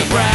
your breath.